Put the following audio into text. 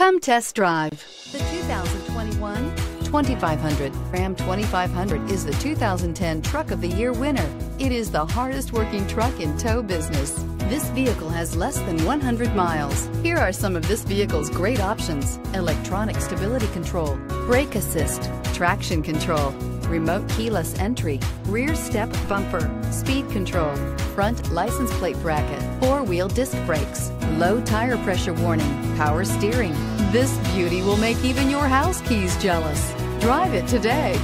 Come test drive the 2021 2500. Ram 2500 is the 2010 Truck of the Year winner. It is the hardest working truck in tow business. This vehicle has less than 100 miles. Here are some of this vehicle's great options. Electronic stability control, brake assist, traction control, remote keyless entry, rear step bumper, speed control, front license plate bracket, four-wheel disc brakes, low tire pressure warning, power steering. This beauty will make even your house keys jealous. Drive it today.